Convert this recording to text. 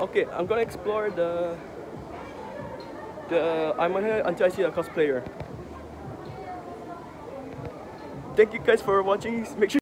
Okay, I'm gonna explore the the I'm gonna until I see a cosplayer. Thank you guys for watching. Make sure